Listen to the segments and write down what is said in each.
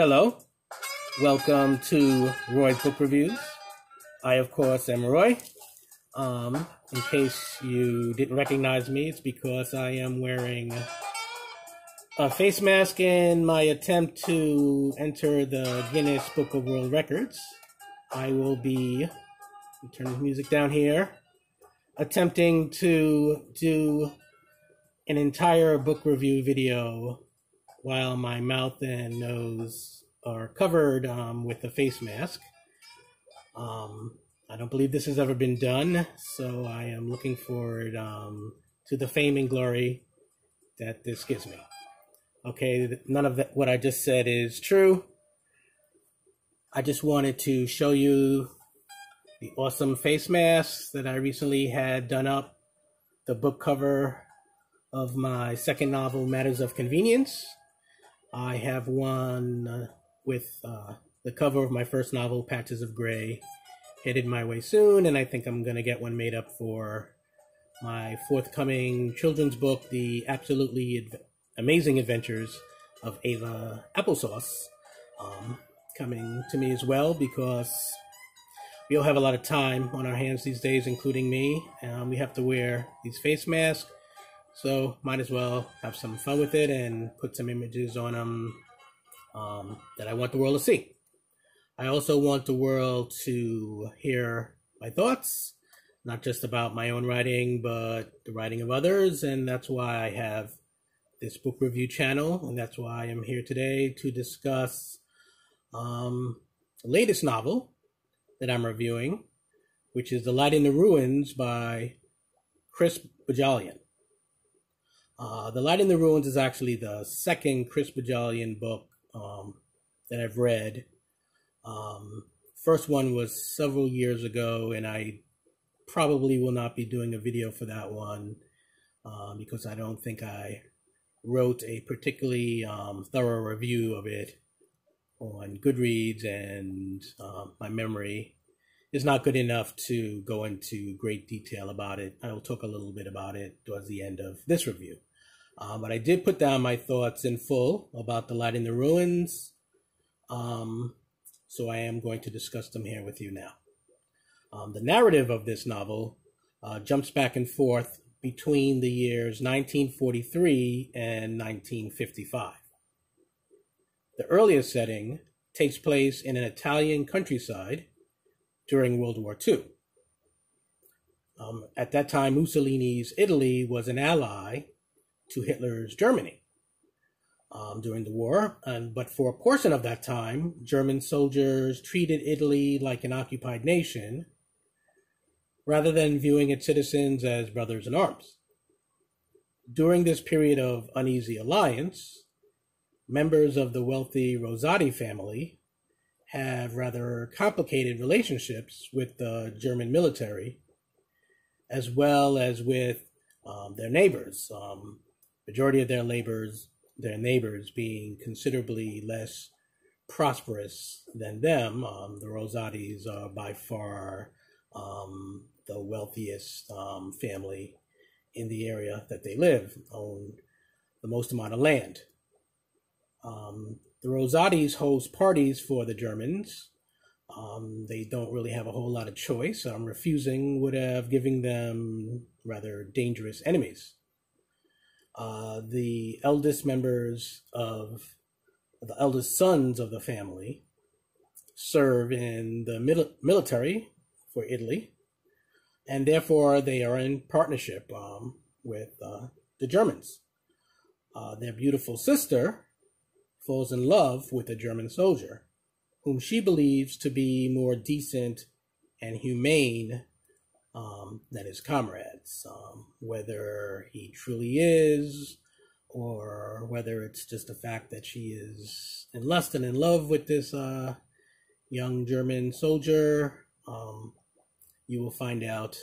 Hello, welcome to Roy's Book Reviews. I, of course, am Roy. Um, in case you didn't recognize me, it's because I am wearing a face mask in my attempt to enter the Guinness Book of World Records. I will be, turn the music down here, attempting to do an entire book review video while my mouth and nose are covered um, with a face mask. Um, I don't believe this has ever been done, so I am looking forward um, to the fame and glory that this gives me. Okay, none of that, what I just said is true. I just wanted to show you the awesome face masks that I recently had done up, the book cover of my second novel, Matters of Convenience. I have one uh, with uh, the cover of my first novel, Patches of Gray, headed my way soon, and I think I'm going to get one made up for my forthcoming children's book, The Absolutely Amazing Adventures of Ava Applesauce, um, coming to me as well because we all have a lot of time on our hands these days, including me. Um, we have to wear these face masks so might as well have some fun with it and put some images on them um, that I want the world to see. I also want the world to hear my thoughts, not just about my own writing, but the writing of others. And that's why I have this book review channel. And that's why I'm here today to discuss um, the latest novel that I'm reviewing, which is The Light in the Ruins by Chris Bohjalian. Uh, the Light in the Ruins is actually the second Chris Bohjalian book um, that I've read. Um, first one was several years ago, and I probably will not be doing a video for that one uh, because I don't think I wrote a particularly um, thorough review of it on Goodreads, and uh, my memory is not good enough to go into great detail about it. I will talk a little bit about it towards the end of this review. Um, but I did put down my thoughts in full about the light in the ruins. Um, so I am going to discuss them here with you now. Um, the narrative of this novel uh, jumps back and forth between the years 1943 and 1955. The earliest setting takes place in an Italian countryside during World War II. Um, at that time, Mussolini's Italy was an ally to Hitler's Germany um, during the war. And, but for a portion of that time, German soldiers treated Italy like an occupied nation rather than viewing its citizens as brothers in arms. During this period of uneasy alliance, members of the wealthy Rosati family have rather complicated relationships with the German military, as well as with um, their neighbors, um, majority of their labors, their neighbors being considerably less prosperous than them. Um, the Rosatis are by far um, the wealthiest um, family in the area that they live, own the most amount of land. Um, the Rosatis host parties for the Germans. Um, they don't really have a whole lot of choice. Refusing would have given them rather dangerous enemies. Uh, the eldest members of the eldest sons of the family serve in the mil- military for Italy, and therefore they are in partnership um, with uh, the Germans. Uh, their beautiful sister falls in love with a German soldier, whom she believes to be more decent and humane um, than his comrades. Um, whether he truly is, or whether it's just a fact that she is in lust and in love with this uh, young German soldier, um, you will find out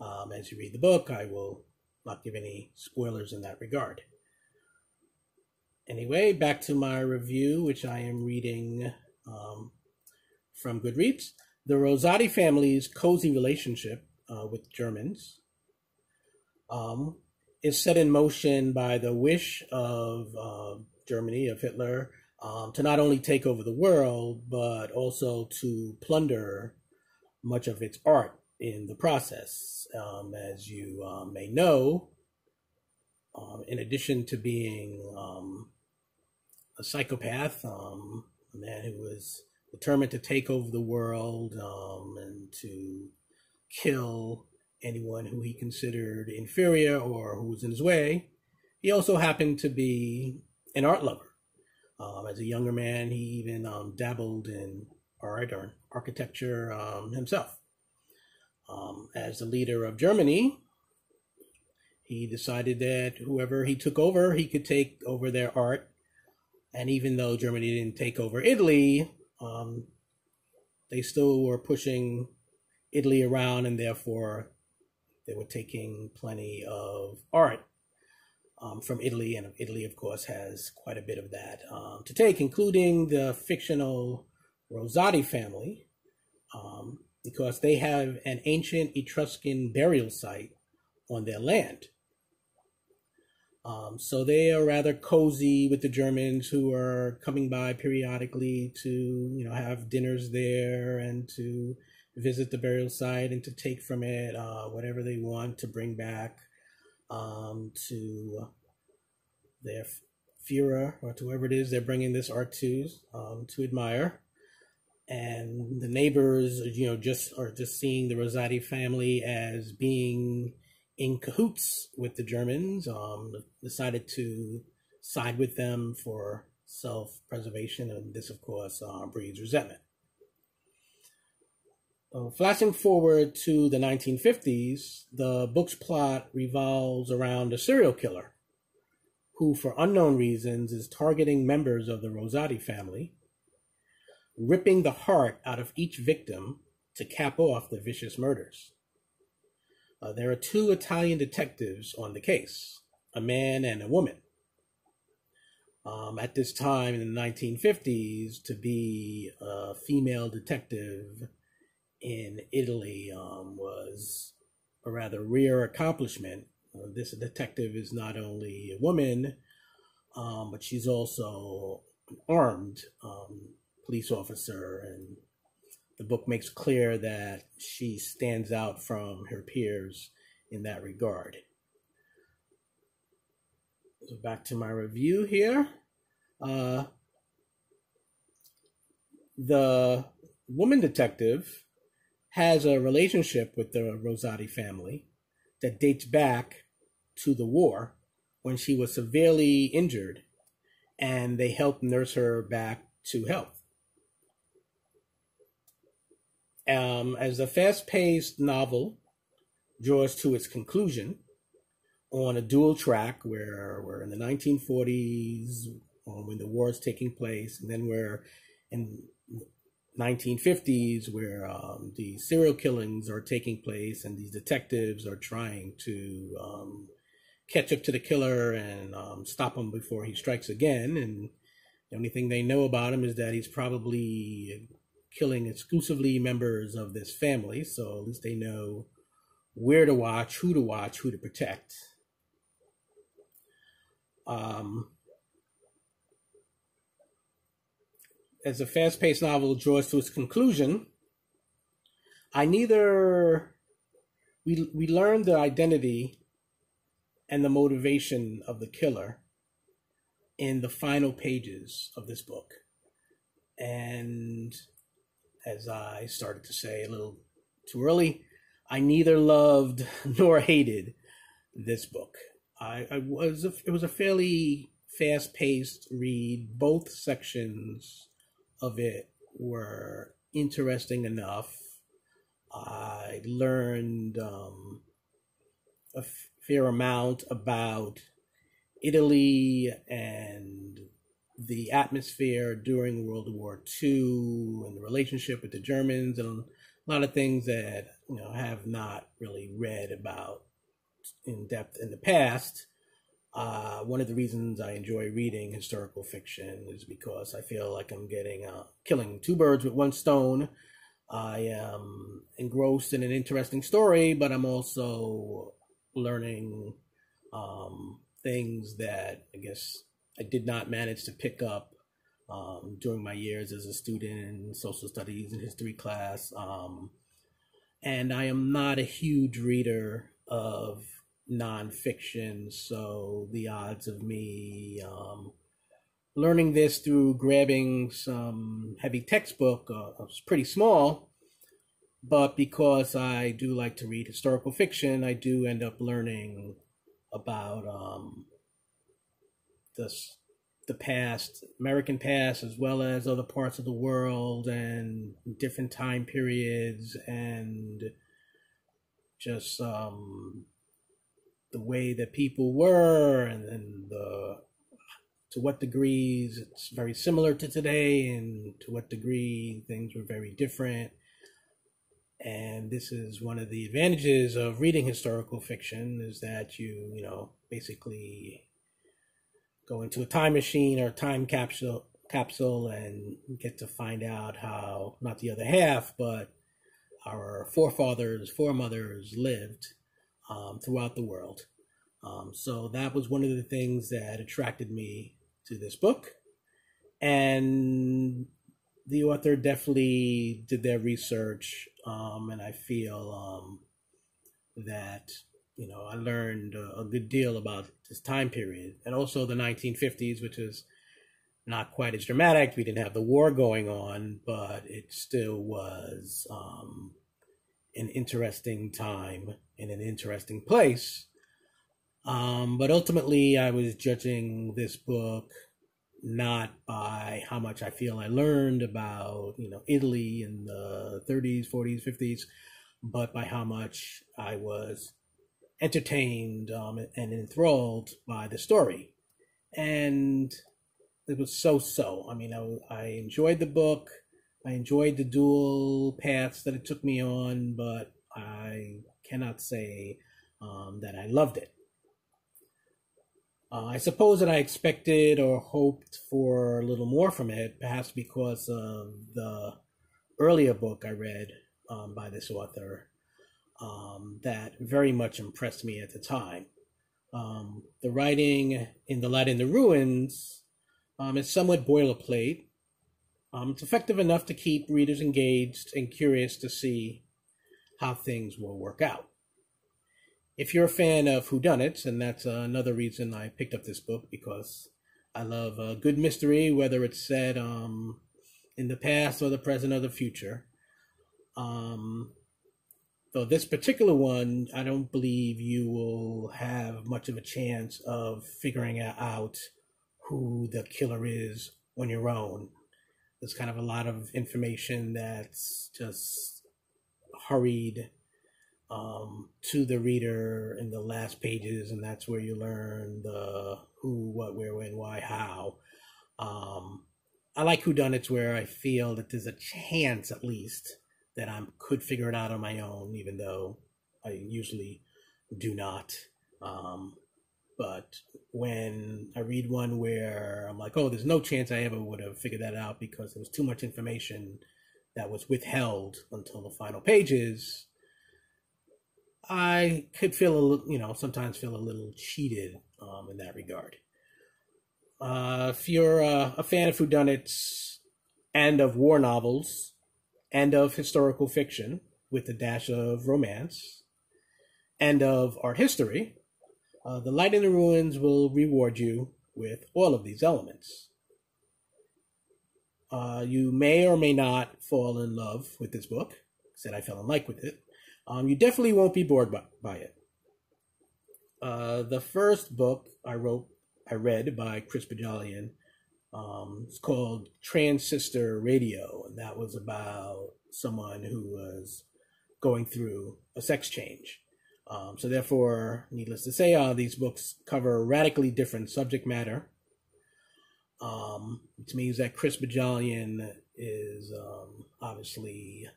um, as you read the book. I will not give any spoilers in that regard. Anyway, back to my review, which I am reading um, from Goodreads. The Rosati family's cozy relationship uh, with Germans um, is set in motion by the wish of uh, Germany, of Hitler, um, to not only take over the world, but also to plunder much of its art in the process. Um, as you um, may know, um, in addition to being a psychopath, a man who was determined to take over the world and to kill anyone who he considered inferior or who was in his way, he also happened to be an art lover. Um, as a younger man, he even um, dabbled in art or architecture um, himself. Um, as the leader of Germany, he decided that whoever he took over, he could take over their art. And even though Germany didn't take over Italy, um, they still were pushing Italy around, and therefore they were taking plenty of art um, from Italy, and Italy, of course, has quite a bit of that um, to take, including the fictional Rosati family, um, because they have an ancient Etruscan burial site on their land. Um, so they are rather cozy with the Germans who are coming by periodically to, you know, have dinners there and to visit the burial site and to take from it uh, whatever they want to bring back um, to their Führer or to whoever it is they're bringing this art to um, to admire. And the neighbors, you know, just are just seeing the Rosati family as being in cahoots with the Germans. Um, decided to side with them for self-preservation, and this, of course, uh, breeds resentment. Uh, flashing forward to the 1950s, the book's plot revolves around a serial killer who, for unknown reasons, is targeting members of the Rosati family, ripping the heart out of each victim to cap off the vicious murders. Uh, there are two Italian detectives on the case, a man and a woman. Um, at this time in the 1950s, to be a female detective in Italy um, was a rather rare accomplishment. Uh, this detective is not only a woman, um, but she's also an armed um, police officer, and the book makes clear that she stands out from her peers in that regard. So back to my review here. Uh, the woman detective has a relationship with the Rosati family that dates back to the war when she was severely injured and they helped nurse her back to health. Um, as the fast paced novel draws to its conclusion on a dual track where we're in the 1940s um, when the war is taking place, and then we're in 1950s where um, the serial killings are taking place and these detectives are trying to um, catch up to the killer and um, stop him before he strikes again. And the only thing they know about him is that he's probably killing exclusively members of this family. So at least they know where to watch, who to watch, who to protect. Um, as a fast paced novel draws to its conclusion, I neither we we learn the identity and the motivation of the killer in the final pages of this book. And as I started to say a little too early, I neither loved nor hated this book. I, I was a, it was a fairly fast paced read. Both sections of it were interesting enough. I learned um, a f- fair amount about Italy and the atmosphere during World War II and the relationship with the Germans and a lot of things that you know have not really read about in depth in the past. Uh, one of the reasons I enjoy reading historical fiction is because I feel like I'm getting uh, killing two birds with one stone. I am engrossed in an interesting story, but I'm also learning um, things that I guess I did not manage to pick up um, during my years as a student in social studies and history class. Um, and I am not a huge reader of nonfiction, so the odds of me um, learning this through grabbing some heavy textbook uh, was pretty small. But because I do like to read historical fiction, I do end up learning about um, this the past, American past, as well as other parts of the world and different time periods and just um, the way that people were and, and the to what degrees it's very similar to today and to what degree things were very different. And this is one of the advantages of reading historical fiction is that you you know basically go into a time machine or time capsule capsule and get to find out how not the other half but our forefathers foremothers lived um, throughout the world. Um, so that was one of the things that attracted me to this book. And the author definitely did their research um, and i feel um, that you know, I learned a, good deal about this time period. And also the 1950s, which is not quite as dramatic. We didn't have the war going on, but it still was um, an interesting time in an interesting place. Um, but ultimately, I was judging this book not by how much I feel I learned about, you know, Italy in the 30s, 40s, 50s, but by how much I was entertained um, and enthralled by the story. And it was so so. I mean, I, I enjoyed the book. I enjoyed the dual paths that it took me on, but I cannot say um, that I loved it. Uh, I suppose that I expected or hoped for a little more from it, perhaps because of the earlier book I read um, by this author, um, that very much impressed me at the time. Um, the writing in The Light in the Ruins um, is somewhat boilerplate. Um, it's effective enough to keep readers engaged and curious to see how things will work out. If you're a fan of whodunits, and that's uh, another reason I picked up this book because I love a good mystery, whether it's set um, in the past or the present or the future. Um, Though this particular one, I don't believe you will have much of a chance of figuring out who the killer is on your own. There's kind of a lot of information that's just hurried um, to the reader in the last pages, and that's where you learn the who, what, where, when, why, how. Um, I like whodunits where I feel that there's a chance, at least, that I could figure it out on my own, even though I usually do not. Um, but when I read one where I'm like, oh, there's no chance I ever would have figured that out because there was too much information that was withheld until the final pages, I could feel a little, you know, sometimes feel a little cheated um, in that regard. Uh, if you're a fan of whodunits and of war novels, and of historical fiction with a dash of romance and of art history, uh, The Light in the Ruins will reward you with all of these elements. Uh, you may or may not fall in love with this book. said I fell in like with it. Um, you definitely won't be bored by, by it. Uh, the first book I wrote, I read by Chris Bohjalian um, it's called Trans-Sister Radio, and that was about someone who was going through a sex change. Um, so, therefore, needless to say, uh, these books cover radically different subject matter. Um, which means that Chris Bohjalian is um, obviously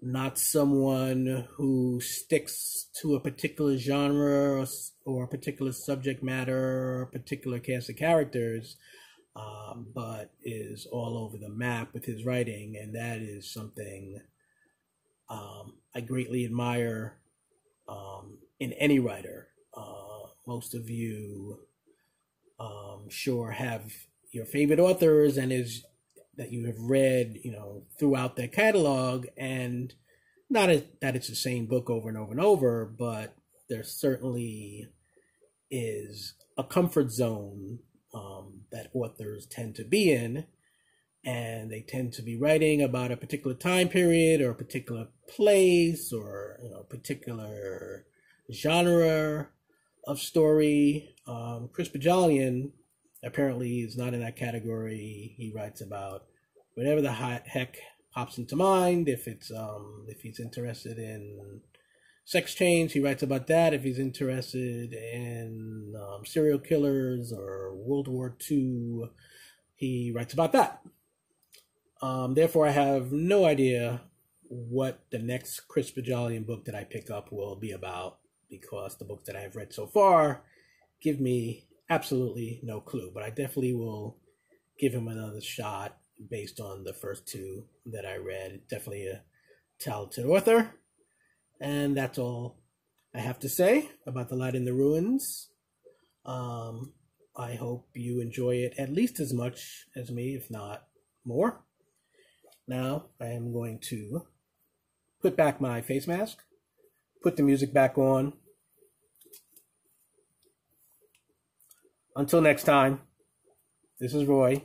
not someone who sticks to a particular genre or, or a particular subject matter or particular cast of characters um, but is all over the map with his writing, and that is something um, I greatly admire um, in any writer. Uh, most of you, um, sure, have your favorite authors and is that you have read, you know, throughout their catalog, and not a, that it's the same book over and over and over, but there certainly is a comfort zone um, that authors tend to be in, and they tend to be writing about a particular time period or a particular place or you know particular genre of story. Um, Chris Bohjalian apparently is not in that category. He writes about whatever the heck pops into mind. If it's um, if he's interested in sex change, he writes about that. If he's interested in um, serial killers or World War II, he writes about that. Um, therefore, I have no idea what the next Chris Bohjalian book that I pick up will be about because the books that I have read so far give me absolutely no clue. But I definitely will give him another shot based on the first two that I read. Definitely a talented author. And that's all I have to say about The Light in the Ruins. Um, I hope you enjoy it at least as much as me, if not more. Now I am going to put back my face mask, put the music back on. Until next time, this is Roy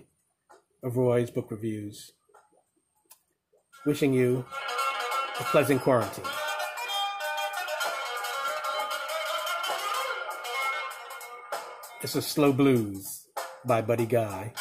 of Roy's Book Reviews, wishing you a pleasant quarantine. It's a slow blues by Buddy Guy.